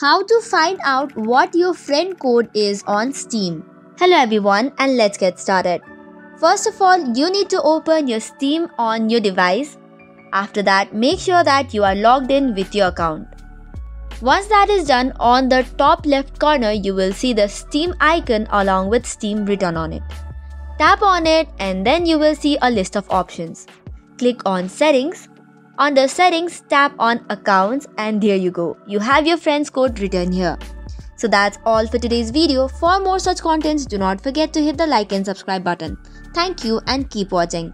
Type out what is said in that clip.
How to find out what your friend code is on Steam. Hello everyone and let's get started. First of all, you need to open your Steam on your device. After that, make sure that you are logged in with your account. Once that is done, on the top left corner, you will see the Steam icon along with Steam written on it. Tap on it and then you will see a list of options. Click on Settings under settings, tap on accounts and there you go. You have your friend's code written here. So that's all for today's video. For more such contents, do not forget to hit the like and subscribe button. Thank you and keep watching.